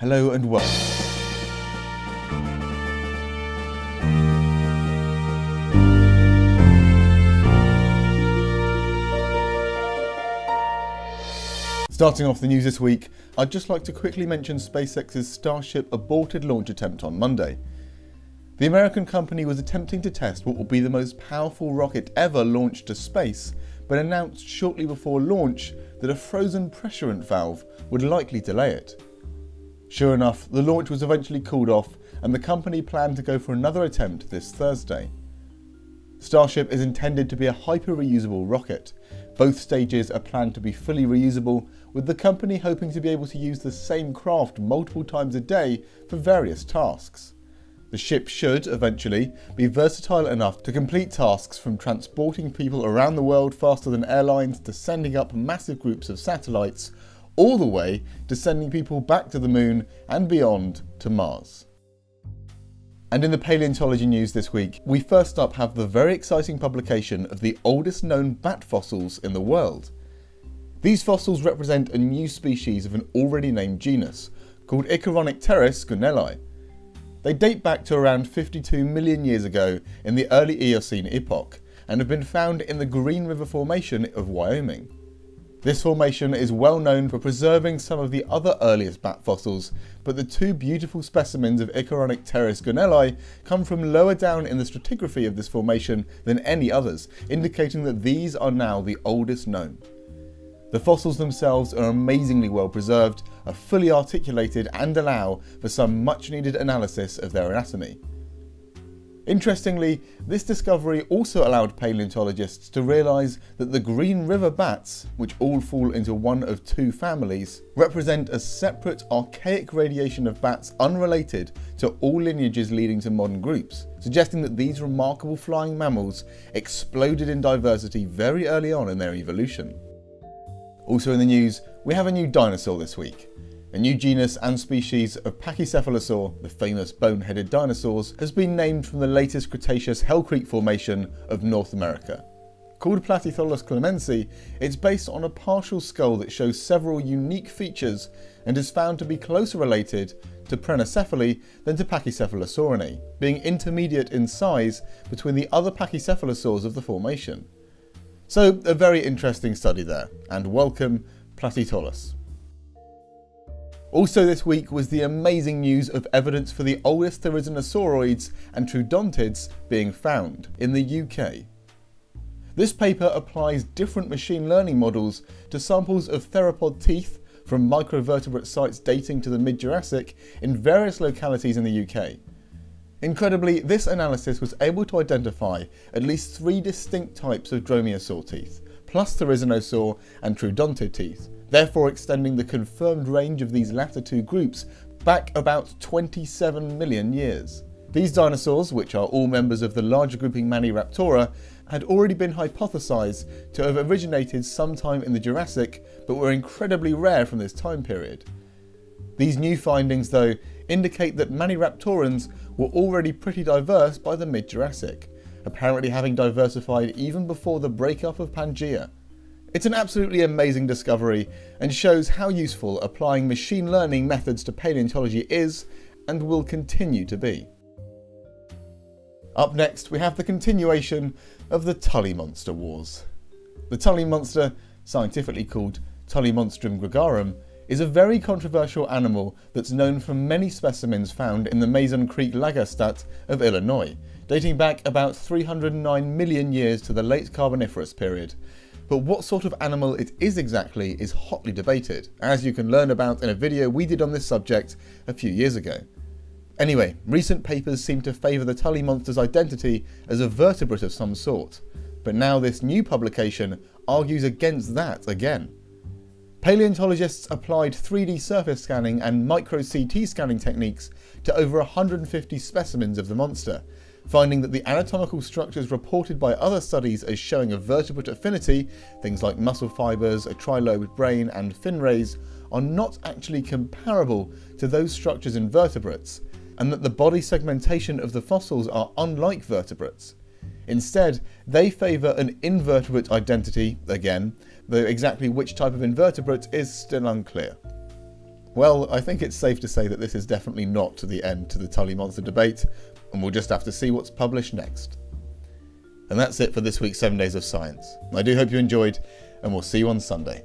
Hello and welcome. Starting off the news this week, I'd just like to quickly mention SpaceX's Starship aborted launch attempt on Monday. The American company was attempting to test what will be the most powerful rocket ever launched to space, but announced shortly before launch that a frozen pressurant valve would likely delay it. Sure enough, the launch was eventually called off, and the company planned to go for another attempt this Thursday. Starship is intended to be a hyper reusable rocket. Both stages are planned to be fully reusable, with the company hoping to be able to use the same craft multiple times a day for various tasks. The ship should, eventually, be versatile enough to complete tasks from transporting people around the world faster than airlines to sending up massive groups of satellites all the way to sending people back to the moon and beyond to Mars. And in the paleontology news this week, we first up have the very exciting publication of the oldest known bat fossils in the world. These fossils represent a new species of an already named genus, called Icaronycteris gunnelli. They date back to around 52 million years ago in the early Eocene epoch, and have been found in the Green River Formation of Wyoming. This formation is well known for preserving some of the other earliest bat fossils, but the two beautiful specimens of Icaronycteris gunnelli come from lower down in the stratigraphy of this formation than any others, indicating that these are now the oldest known. The fossils themselves are amazingly well preserved, are fully articulated and allow for some much needed analysis of their anatomy. Interestingly, this discovery also allowed paleontologists to realise that the Green River bats, which all fall into one of two families, represent a separate archaic radiation of bats unrelated to all lineages leading to modern groups, suggesting that these remarkable flying mammals exploded in diversity very early on in their evolution. Also in the news, we have a new dinosaur this week. A new genus and species of Pachycephalosaur, the famous bone-headed dinosaurs, has been named from the latest Cretaceous Hell Creek Formation of North America. Called Platytholus clemensi, it's based on a partial skull that shows several unique features and is found to be closer related to Prenocephale than to Pachycephalosaurini, being intermediate in size between the other Pachycephalosaurs of the formation. So, a very interesting study there, and welcome Platytholus. Also this week was the amazing news of evidence for the oldest therizinosauroids and troodontids being found in the UK. This paper applies different machine learning models to samples of theropod teeth from microvertebrate sites dating to the mid-Jurassic in various localities in the UK. Incredibly, this analysis was able to identify at least three distinct types of dromaeosaur teeth, plus therizinosaur and troodontid teeth, therefore extending the confirmed range of these latter two groups back about 27 million years. These dinosaurs, which are all members of the larger grouping Maniraptora, had already been hypothesized to have originated sometime in the Jurassic, but were incredibly rare from this time period. These new findings, though, indicate that Maniraptorans were already pretty diverse by the mid-Jurassic, apparently having diversified even before the breakup of Pangaea. It's an absolutely amazing discovery and shows how useful applying machine learning methods to paleontology is and will continue to be. Up next, we have the continuation of the Tully Monster Wars. The Tully Monster, scientifically called Tullimonstrum gregarium, is a very controversial animal that's known from many specimens found in the Mazon Creek Lagerstätte of Illinois, dating back about 309 million years to the late Carboniferous period, but what sort of animal it is exactly is hotly debated, as you can learn about in a video we did on this subject a few years ago. Anyway, recent papers seem to favour the Tully monster's identity as a vertebrate of some sort, but now this new publication argues against that again. Paleontologists applied 3D surface scanning and micro CT scanning techniques to over 150 specimens of the monster, finding that the anatomical structures reported by other studies as showing a vertebrate affinity, things like muscle fibres, a trilobed brain and fin rays, are not actually comparable to those structures in vertebrates, and that the body segmentation of the fossils are unlike vertebrates. Instead, they favour an invertebrate identity, again, though exactly which type of invertebrate is still unclear. Well, I think it's safe to say that this is definitely not the end to the Tully Monster debate, and we'll just have to see what's published next. And that's it for this week's 7 Days of Science. I do hope you enjoyed, and we'll see you on Sunday.